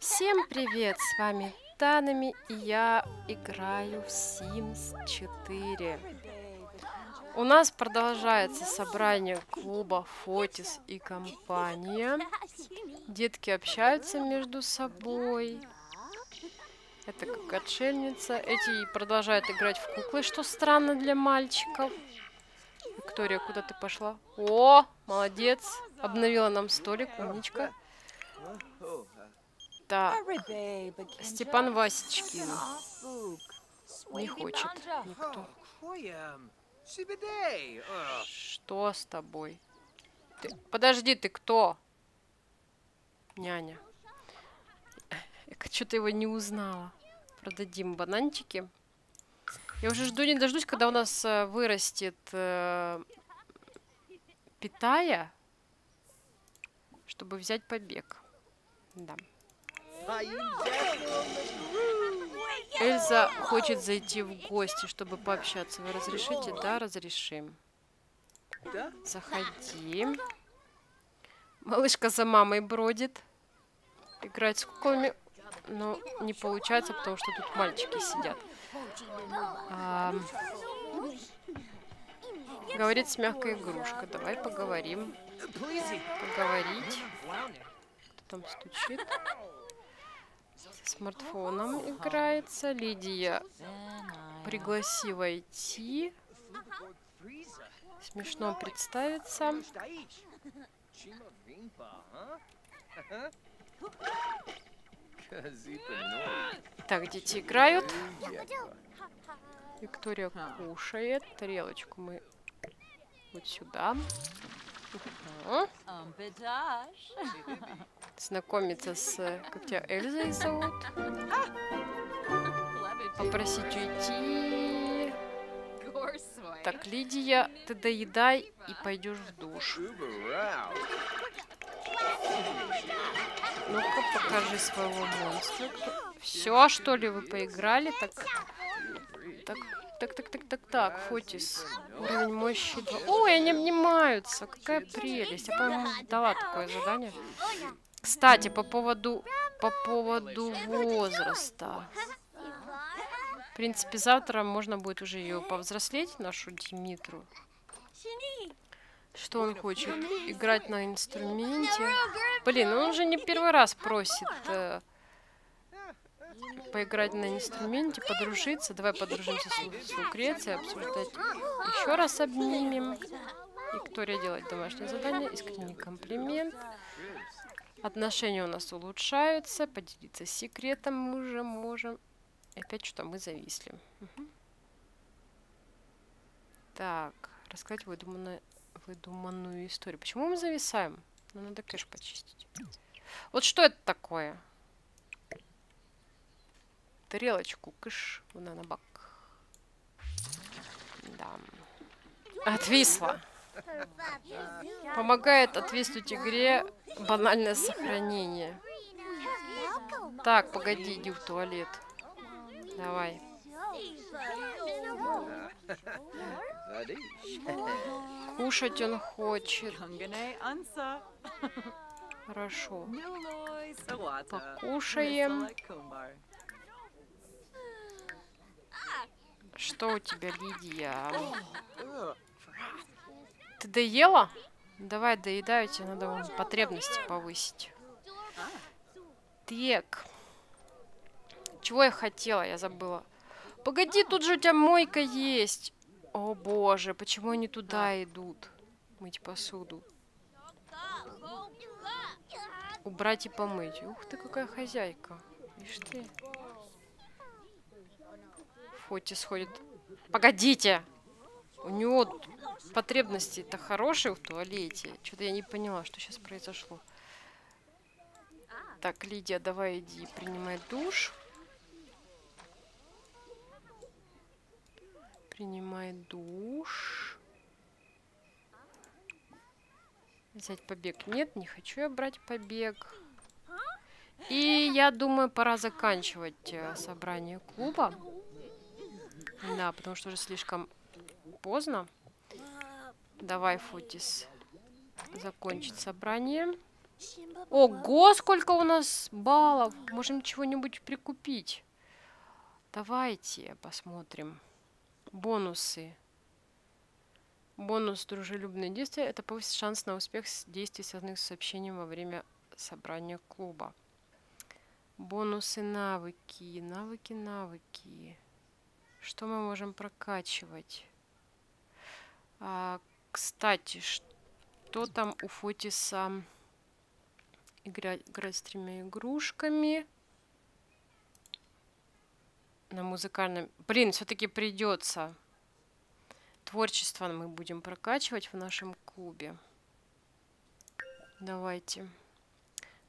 Всем привет, с вами Танами, и я играю в Sims 4. У нас продолжается собрание клуба Фотис и компания. Детки общаются между собой. Это как отшельница. Эти продолжают играть в куклы, что странно для мальчиков. Виктория, куда ты пошла? О, молодец. Обновила нам столик, умничка. Так. Степан Васечкин. Не хочет никто. Что с тобой? Ты... Подожди, ты кто? Няня. Я что-то его не узнала. Продадим бананчики. Я уже жду не дождусь, когда у нас э, вырастет э, питая, чтобы взять побег. Да. Эльза хочет зайти в гости, чтобы пообщаться. Вы разрешите? Да, разрешим. Заходи. Малышка за мамой бродит. Играть с куклами. Но не получается, потому что тут мальчики сидят. А, говорит с мягкой игрушкой. Давай поговорим. Поговорить. Кто там стучит? Смартфоном играется. Лидия пригласи войти. Смешно представиться. Так, дети играют. Виктория кушает. Тарелочку мы вот сюда. Знакомиться с... Как тебя Эльзой зовут? Попросить уйти. Так, Лидия, ты доедай и пойдешь в душ. Ну-ка, покажи своего монстра. Все, что ли, вы поиграли? Так, так, так, так, так, так, так, Фотис. Уровень мощи 2. Ой, они обнимаются. Какая прелесть. Я, по-моему, дала такое задание. Кстати, по поводу, по поводу возраста. В принципе, завтра можно будет уже ее повзрослеть, нашу Димитру. Что он хочет? Играть на инструменте. Блин, он уже не первый раз просит э, поиграть на инструменте, подружиться. Давай подружимся с, с Лукрецией, обсуждать. Еще раз обнимем. Виктория делает домашнее задание. Искренний комплимент. Отношения у нас улучшаются. Поделиться секретом мы уже можем. Опять что мы зависли. Угу. Так, рассказать выдуманную, выдуманную историю. Почему мы зависаем? Ну, надо кэш почистить. Вот что это такое? тарелочку, кыш, вона на бак. Да. Отвисла. Помогает отвиснуть игре банальное сохранение. Так, погоди, иди в туалет. Давай. Кушать он хочет. Хорошо. Покушаем. Что у тебя, Лидия? Ты доела? Давай, доедай, тебе надо потребности повысить. Так. Чего я хотела? Я забыла. Погоди, тут же у тебя мойка есть. О боже, почему они туда идут? Мыть посуду. Убрать и помыть. Ух ты, какая хозяйка. Видишь ты. Фоти сходит. Погодите! У него потребности-то хорошие в туалете. Что-то я не поняла, что сейчас произошло. Так, Лидия, давай иди, принимай душ. Принимай душ. Взять побег. Нет, не хочу я брать побег. И я думаю, пора заканчивать э, собрание клуба. Да, потому что уже слишком поздно. Давай, Футис, закончить собрание. Ого, сколько у нас баллов! Можем чего-нибудь прикупить. Давайте посмотрим. Бонусы. Бонус дружелюбные действия. Это повысит шанс на успех действий, связанных с сообщением во время собрания клуба. Бонусы навыки. Навыки, навыки. Что мы можем прокачивать? А, кстати, что там у Фотиса? Играть, играть с тремя игрушками. На музыкальном... Блин, все-таки придется. Творчество мы будем прокачивать в нашем клубе. Давайте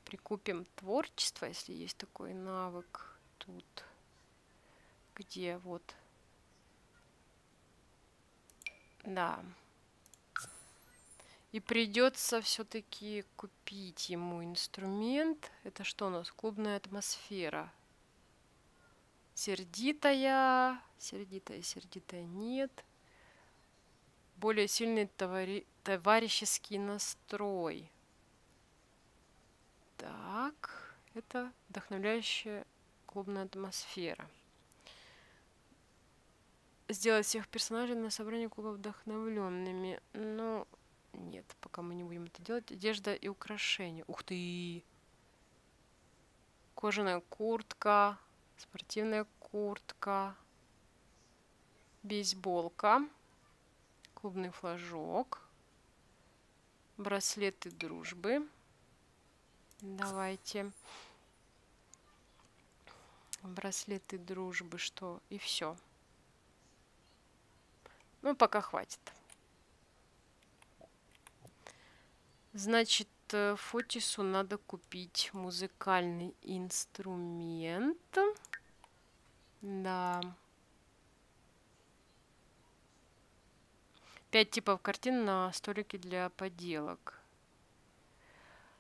прикупим творчество, если есть такой навык. Тут. Где? Вот. Да. И придется все-таки купить ему инструмент. Это что у нас? Клубная атмосфера. Сердитая. Сердитая, сердитая нет. Более сильный товари... товарищеский настрой. Так. Это вдохновляющая клубная атмосфера сделать всех персонажей на собрании клуба вдохновленными. Но нет, пока мы не будем это делать. Одежда и украшения. Ух ты! Кожаная куртка, спортивная куртка, бейсболка, клубный флажок, браслеты дружбы. Давайте. Браслеты дружбы, что? И все. Ну, пока хватит. Значит, э, Фотису надо купить музыкальный инструмент. Да. Пять типов картин на столике для поделок.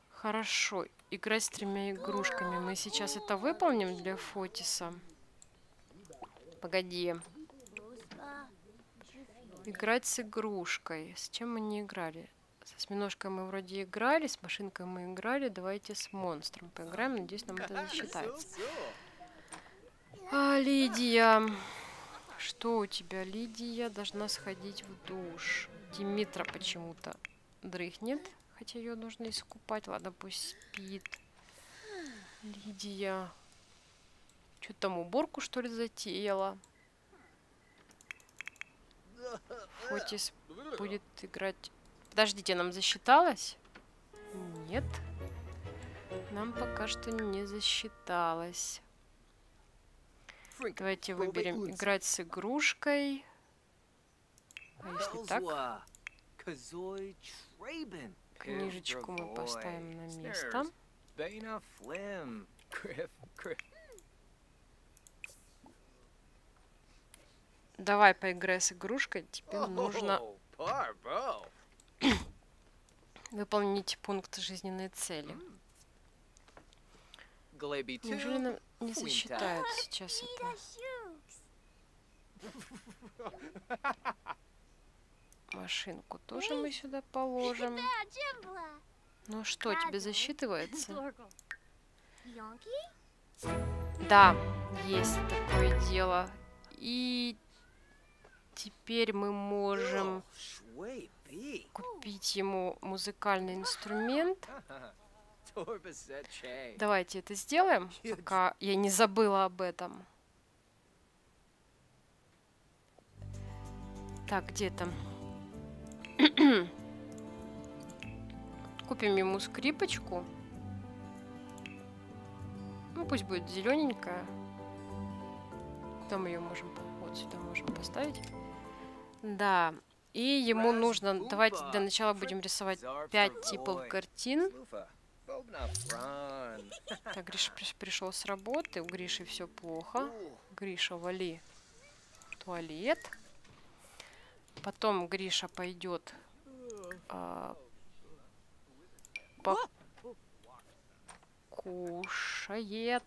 Хорошо. Играть с тремя игрушками. Мы сейчас это выполним для Фотиса. Погоди. Играть с игрушкой. С чем мы не играли? С осьминожкой мы вроде играли, с машинкой мы играли. Давайте с монстром поиграем. Надеюсь, нам это засчитается. А, Лидия. Что у тебя? Лидия должна сходить в душ. Димитра почему-то дрыхнет. Хотя ее нужно искупать. Ладно, пусть спит. Лидия. Что там, уборку что ли затеяла? Фотис будет играть... Подождите, нам засчиталось? Нет. Нам пока что не засчиталось. Давайте выберем играть с игрушкой. А если так? Книжечку мы поставим на место. Давай поиграй с игрушкой. Тебе нужно выполнить пункт жизненной цели. Неужели нам не засчитают сейчас это? Машинку тоже мы сюда положим. Ну что, тебе засчитывается? Да, есть такое дело. И Теперь мы можем купить ему музыкальный инструмент. Давайте это сделаем, пока я не забыла об этом. Так, где там? Купим ему скрипочку. Ну, пусть будет зелененькая. Мы ее можем... Вот сюда можем поставить. Да. И ему нужно... Давайте для начала будем рисовать пять типов картин. Так, Гриша пришел с работы. У Гриши все плохо. Гриша, вали туалет. Потом Гриша пойдет а, покушает.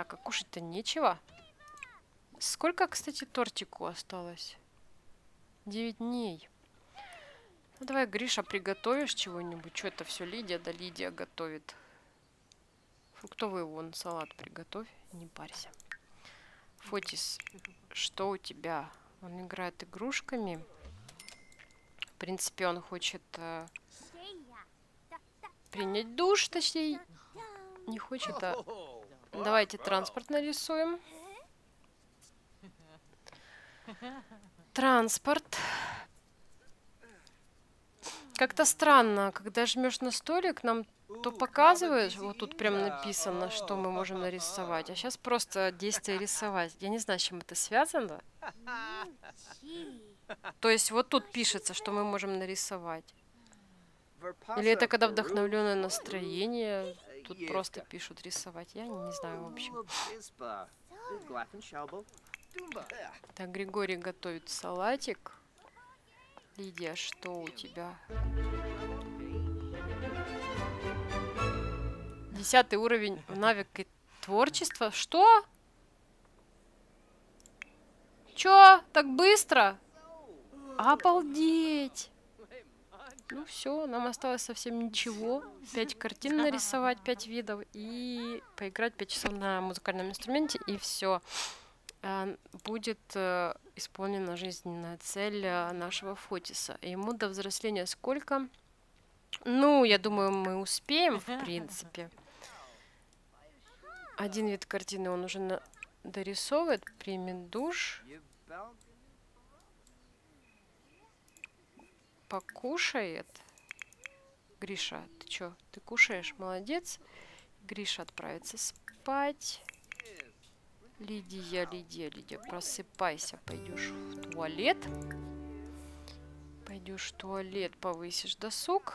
Так, а кушать-то нечего. Сколько, кстати, тортику осталось? 9 дней. Ну давай, Гриша, приготовишь чего-нибудь? Что это все Лидия да Лидия готовит? Фруктовый вон салат приготовь, не парься. Фотис, что у тебя? Он играет игрушками. В принципе, он хочет э, принять душ, точнее, не хочет, а... Давайте транспорт нарисуем. Транспорт. Как-то странно, когда жмешь на столик, нам то показываешь, вот тут прям написано, что мы можем нарисовать, а сейчас просто действие рисовать. Я не знаю, с чем это связано. То есть вот тут пишется, что мы можем нарисовать. Или это когда вдохновленное настроение, тут просто пишут рисовать. Я не знаю, в общем. Так, Григорий готовит салатик. Лидия, что у тебя? Десятый уровень в навыке творчества. Что? Чё? Так быстро? Обалдеть! Ну все, нам осталось совсем ничего. Пять картин нарисовать, пять видов и поиграть пять часов на музыкальном инструменте и все. А, будет э, исполнена жизненная цель э, нашего Фотиса. Ему до взросления сколько? Ну, я думаю, мы успеем, в принципе. Один вид картины он уже на... дорисовывает, примет душ. Покушает. Гриша, ты чё? Ты кушаешь? Молодец. Гриша отправится спать. Лидия, Лидия, Лидия, просыпайся, пойдешь в туалет. Пойдешь в туалет, повысишь досуг.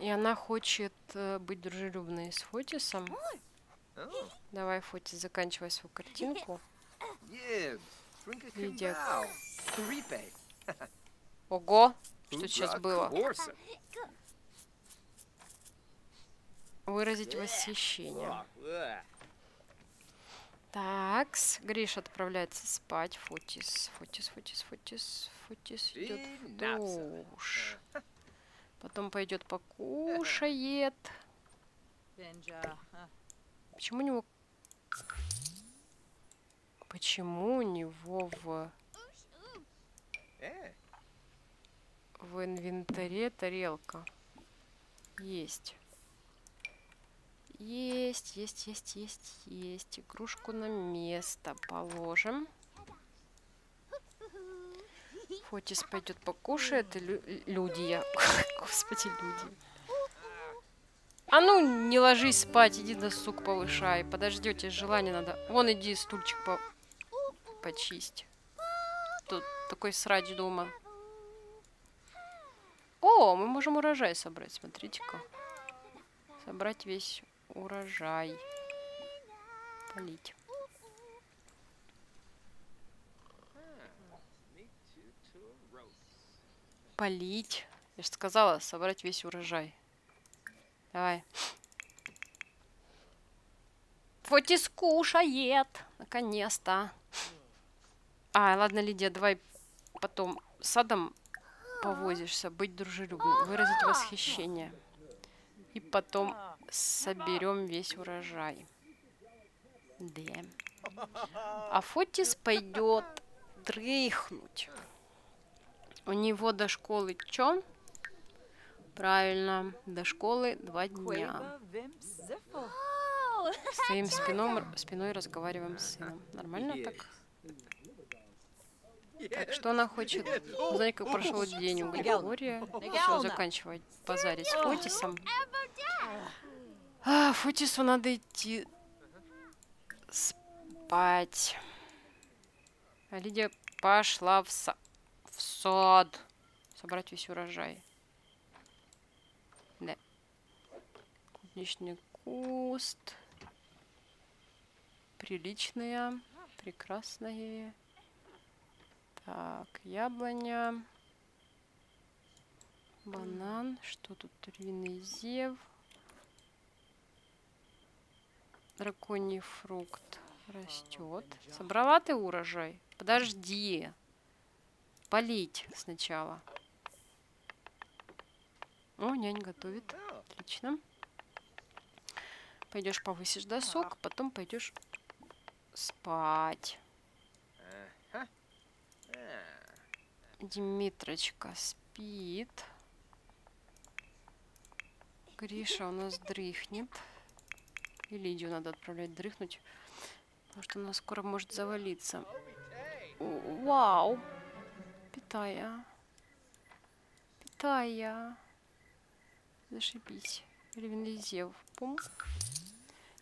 И она хочет э, быть дружелюбной с Фотисом. Давай, Фотис, заканчивай свою картинку. Лидия. Ого, что сейчас было? выразить восхищение. Так, Гриш отправляется спать. Фотис, Фотис, Фотис, Фотис, Фотис идет в душ. Потом пойдет покушает. Почему у него... Почему у него в... В инвентаре тарелка есть. Есть, есть, есть, есть, есть. Игрушку на место положим. Фотис пойдет покушает. И лю люди я. Господи, люди. А ну, не ложись спать, иди досуг повышай. Подождете, желание надо. Вон, иди стульчик по почисть. Тут такой срач дома. О, мы можем урожай собрать, смотрите-ка. Собрать весь урожай. Полить. Полить. Я же сказала, собрать весь урожай. Давай. Фотис кушает. Наконец-то. А, ладно, Лидия, давай потом садом повозишься. Быть дружелюбным. Выразить восхищение. И потом соберем весь урожай. Да. А Фотис пойдет дрыхнуть. У него до школы чё? Правильно, до школы два дня. Стоим спином, спиной разговариваем с сыном. Нормально так? Так, что она хочет? Узнать, как прошел день у Григория. Все, заканчивать базарить с Фотисом. А, Футису надо идти спать. А Лидия пошла в, са в сад собрать весь урожай. Да. Клубничный куст. Приличная. Прекрасная. Так, яблоня. Банан. Что тут? Львиный зев драконий фрукт. Растет. Собрала ты урожай? Подожди. Полить сначала. О, нянь готовит. Отлично. Пойдешь повысишь досок, потом пойдешь спать. Димитрочка спит. Гриша у нас дрыхнет. И Лидию надо отправлять дрыхнуть. Потому что она скоро может завалиться. Вау! Питая. Питая. Зашибись. Ревенлизев. Пум.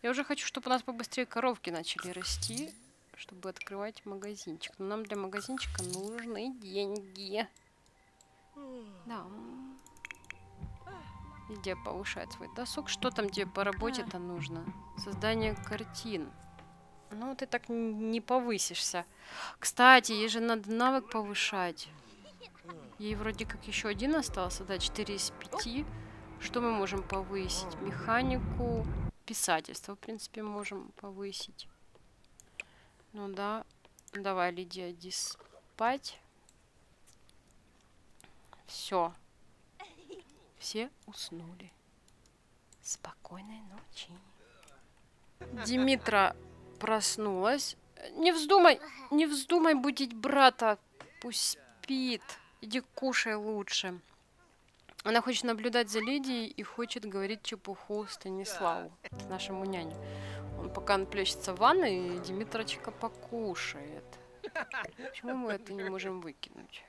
Я уже хочу, чтобы у нас побыстрее коровки начали расти, чтобы открывать магазинчик. Но нам для магазинчика нужны деньги. Да. Где повышает свой досуг. Что там тебе по работе-то нужно? Создание картин. Ну, ты так не повысишься. Кстати, ей же надо навык повышать. Ей вроде как еще один остался, да, 4 из 5. Что мы можем повысить? Механику, писательство, в принципе, можем повысить. Ну да. Давай, Лидия, иди спать. Все. Все уснули. Спокойной ночи. Димитра проснулась. Не вздумай, не вздумай будить брата. Пусть спит. Иди кушай лучше. Она хочет наблюдать за Лидией и хочет говорить чепуху Станиславу, нашему няню. Он пока плещется в ванной, и Димитрочка покушает. Почему мы это не можем выкинуть?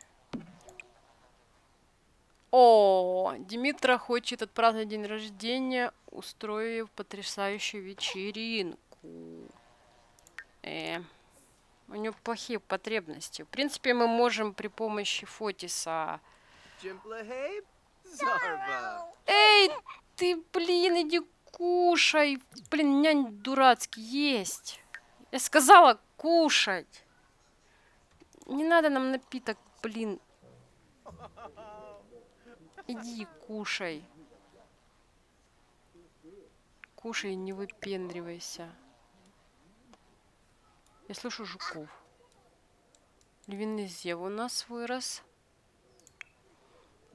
О, Димитра хочет отпраздновать день рождения, устроив потрясающую вечеринку. Э, у него плохие потребности. В принципе, мы можем при помощи Фотиса... Эй, ты, блин, иди кушай. Блин, нянь дурацкий есть. Я сказала кушать. Не надо нам напиток, блин. Иди кушай. Кушай, не выпендривайся. Я слышу жуков. Львиный зев у нас вырос.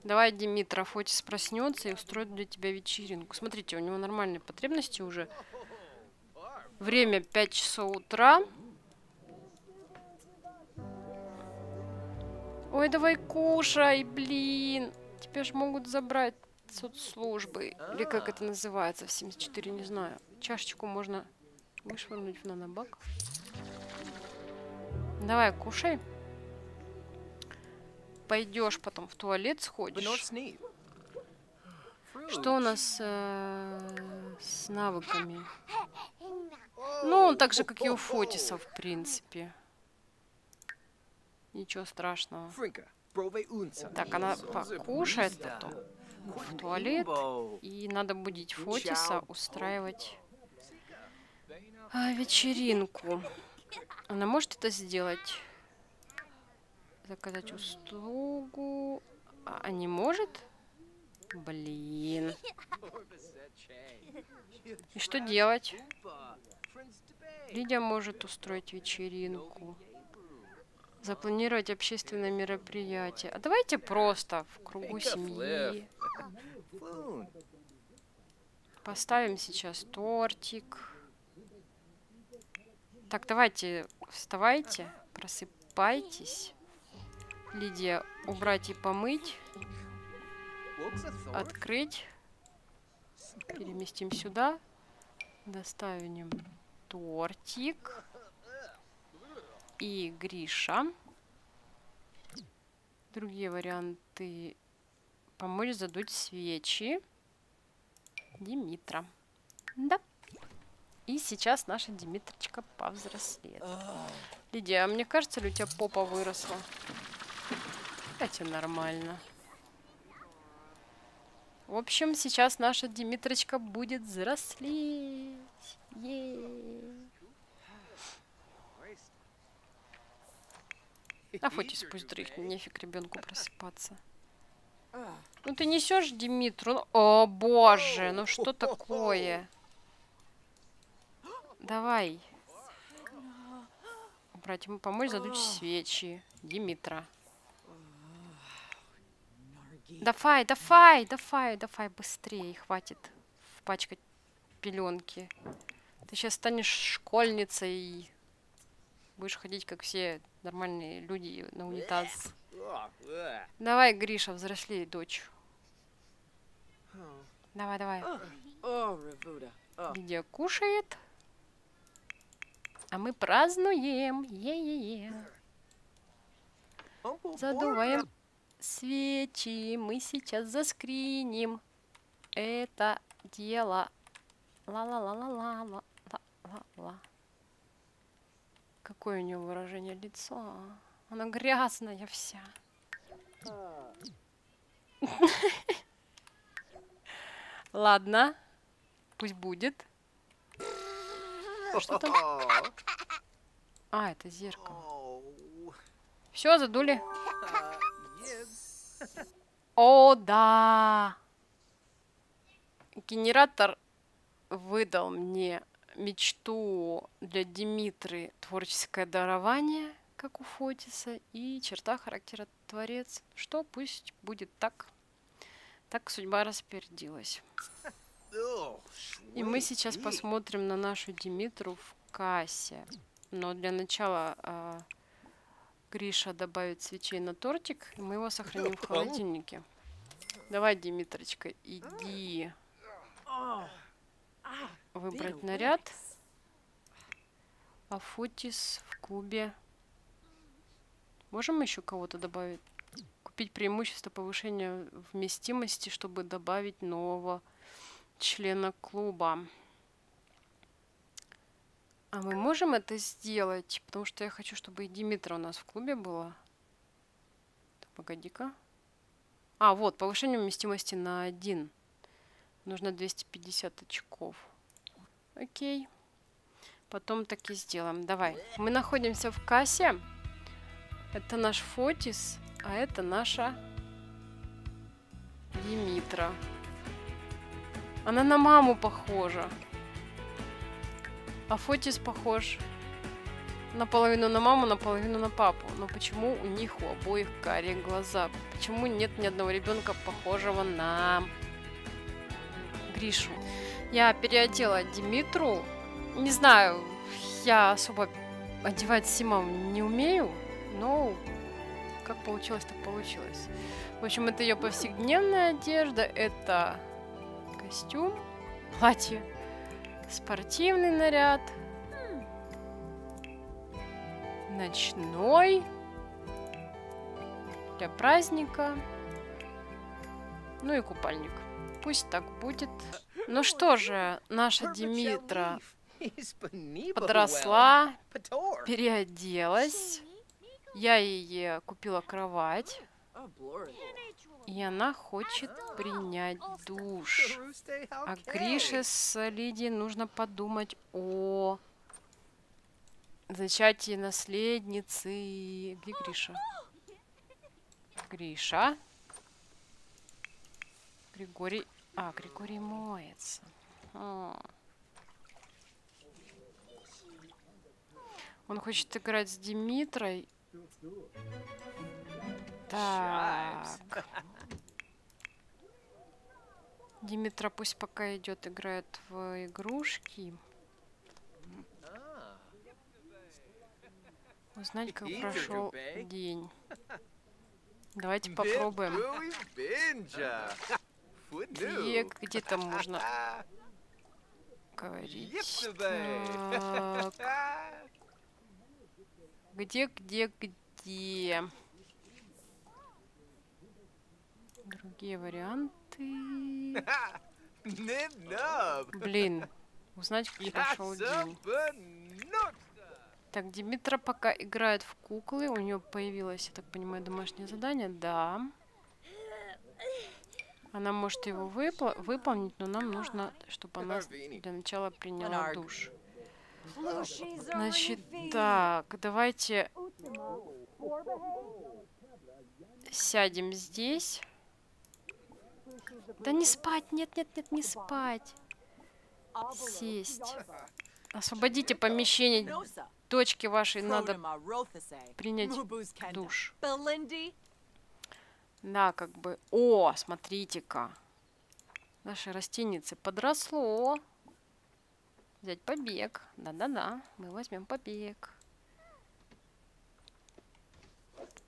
Давай, Димитра, Фотис проснется и устроит для тебя вечеринку. Смотрите, у него нормальные потребности уже. Время 5 часов утра. Ой, давай кушай, блин. Тебя же могут забрать соцслужбы. Или как это называется в 74, не знаю. Чашечку можно вышвырнуть в нанобак. Давай, кушай пойдешь потом в туалет сходишь. Что у нас э, с навыками? Ну, он так же, как и у Фотиса, в принципе. Ничего страшного. Так, она покушает потом в туалет. И надо будить Фотиса, устраивать а, вечеринку. Она может это сделать? Заказать услугу. А не может? Блин. И что делать? Лидия может устроить вечеринку. Запланировать общественное мероприятие. А давайте просто в кругу семьи. Поставим сейчас тортик. Так, давайте, вставайте, просыпайтесь. Лидия, убрать и помыть. Открыть. Переместим сюда. Доставим тортик. И Гриша. Другие варианты. Помочь задуть свечи. Димитра. Да. И сейчас наша Димитрочка повзрослеет. Лидия, а мне кажется ли у тебя попа выросла? Это нормально. В общем, сейчас наша Димитрочка будет взрослеть. А Фотис пусть дрыхнет, нефиг ребенку просыпаться. Ну ты несешь Димитру? Ну, о боже, ну что такое? Давай. убрать ему помочь задуть свечи. Димитра. Давай, давай, давай, давай, быстрее, хватит впачкать пеленки. Ты сейчас станешь школьницей и будешь ходить, как все нормальные люди на унитаз. Давай, Гриша, взрослей, дочь. Давай, давай. Где кушает? А мы празднуем. Е-е-е. Задуваем свечи. Мы сейчас заскриним это дело. Ла-ла-ла-ла-ла-ла-ла-ла. Какое у него выражение лица? Она грязная вся. Ладно. Пусть будет. Что там? А, это зеркало. Все, задули. О, да. Генератор выдал мне мечту для Димитры творческое дарование, как у Фотиса, и черта характера творец. Что пусть будет так. Так судьба распорядилась. И мы сейчас посмотрим на нашу Димитру в кассе. Но для начала э, Гриша добавит свечей на тортик, и мы его сохраним в холодильнике. Давай, Димитрочка, иди выбрать наряд. А Фотис в клубе. Можем еще кого-то добавить? Купить преимущество повышения вместимости, чтобы добавить нового члена клуба. А мы можем это сделать? Потому что я хочу, чтобы и Димитра у нас в клубе была. Погоди-ка. А, вот, повышение вместимости на один. Нужно 250 очков. Окей. Потом так и сделаем. Давай. Мы находимся в кассе. Это наш Фотис, а это наша Димитра. Она на маму похожа. А Фотис похож наполовину на маму, наполовину на папу. Но почему у них у обоих карие глаза? Почему нет ни одного ребенка похожего на Гришу? Я переодела Димитру. Не знаю, я особо одевать Симам не умею, но как получилось, так получилось. В общем, это ее повседневная одежда, это костюм, платье, спортивный наряд, ночной для праздника, ну и купальник. Пусть так будет. Ну что же, наша Димитра подросла, переоделась. Я ей купила кровать. И она хочет принять душ. А Грише с Лидией нужно подумать о зачатии наследницы. Где Гриша? Гриша. Григорий. А, Григорий моется. А. Он хочет играть с Димитрой. Так. Димитра пусть пока идет, играет в игрушки. Узнать, как прошел день. Давайте попробуем. Где, где там можно говорить? Так. Где, где, где? Другие варианты. Блин, узнать, как прошел день. Так, Димитра пока играет в куклы. У нее появилось, я так понимаю, домашнее задание. Да. Она может его выпол выполнить, но нам нужно, чтобы она для начала приняла душ. Значит, так, давайте сядем здесь. Да не спать, нет, нет, нет, не спать. Сесть. Освободите помещение. Дочке вашей надо принять душ. Да, как бы... О, смотрите-ка. Наше растенице подросло. Взять побег. Да-да-да, мы возьмем побег.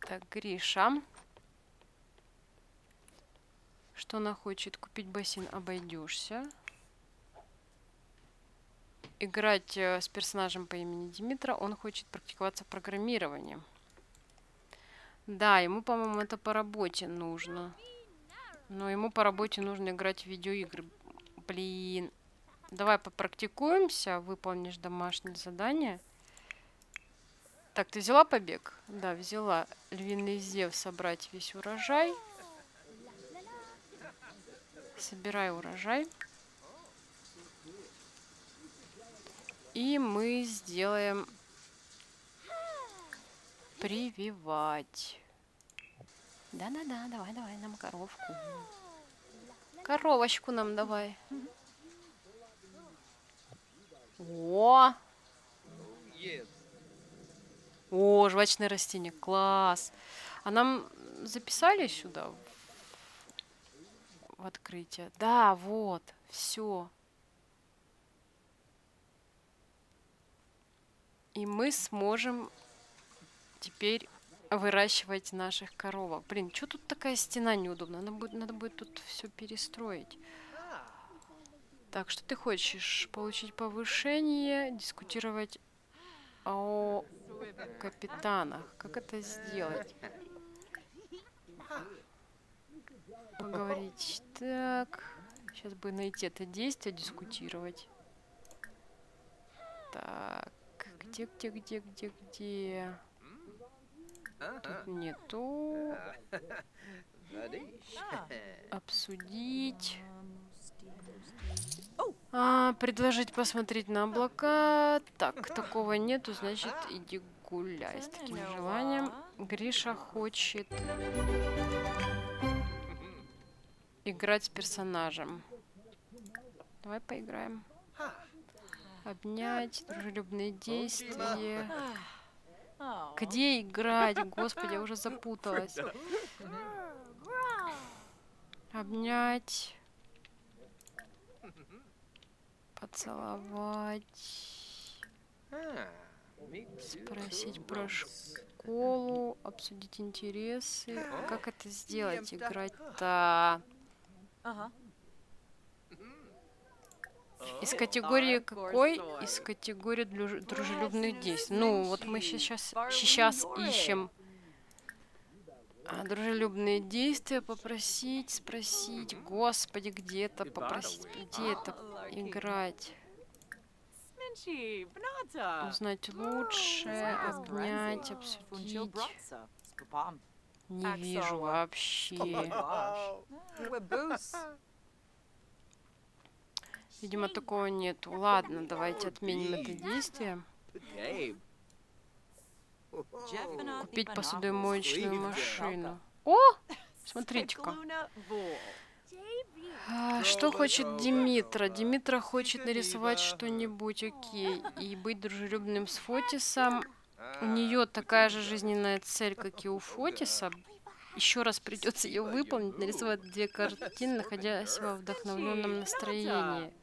Так, Гриша. Что она хочет? Купить бассейн обойдешься. Играть э, с персонажем по имени Димитра. Он хочет практиковаться в программировании. Да, ему, по-моему, это по работе нужно. Но ему по работе нужно играть в видеоигры. Блин. Давай попрактикуемся. Выполнишь домашнее задание. Так, ты взяла побег? Да, взяла. Львиный зев собрать весь урожай. Собирай урожай. И мы сделаем прививать. Да-да-да, давай, давай нам коровку. Коровочку нам давай. О! О, жвачное растение, класс. А нам записали сюда в открытие? Да, вот, все. И мы сможем теперь выращивать наших коровок. Блин, что тут такая стена неудобная? Надо будет, надо будет тут все перестроить. Так, что ты хочешь? Получить повышение, дискутировать о капитанах. Как это сделать? Поговорить. Так. Сейчас бы найти это действие, дискутировать. Так. Где, где, где, где, где? Тут нету. Обсудить. А, предложить посмотреть на облака. Так, такого нету, значит, иди гуляй с таким желанием. Гриша хочет играть с персонажем. Давай поиграем. Обнять, дружелюбные действия. Где играть? Господи, я уже запуталась. Обнять. Поцеловать. Спросить про школу. Обсудить интересы. Как это сделать? Играть-то... Ага. Из категории какой? Из категории дружелюбных действий. Ну, вот мы сейчас, сейчас ищем. А, дружелюбные действия, попросить, спросить, господи, где это, попросить, где это играть. Узнать лучше, обнять, обсудить. Не вижу вообще. Видимо, такого нету. Ладно, давайте отменим это действие. Купить посудомоечную машину. О! Смотрите-ка. А, что хочет Димитра? Димитра хочет нарисовать что-нибудь, окей. И быть дружелюбным с Фотисом. У нее такая же жизненная цель, как и у Фотиса. Еще раз придется ее выполнить, нарисовать две картины, находясь во вдохновленном настроении.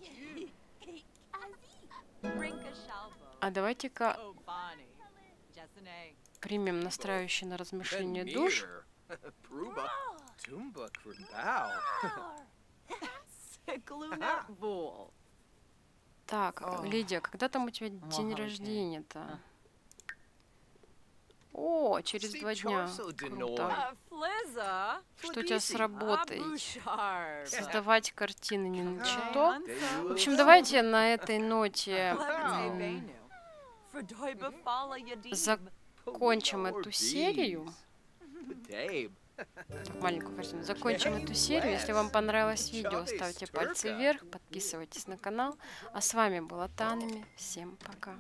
А давайте-ка примем настраивающий на размышление душ. Так, Лидия, когда там у тебя день рождения-то? О, через два дня. Круто. Что у тебя с работой? Создавать картины не начато. В общем, давайте на этой ноте закончим эту серию. маленькую картину. Закончим эту серию. Если вам понравилось видео, ставьте пальцы вверх, подписывайтесь на канал. А с вами была Танами. Всем пока.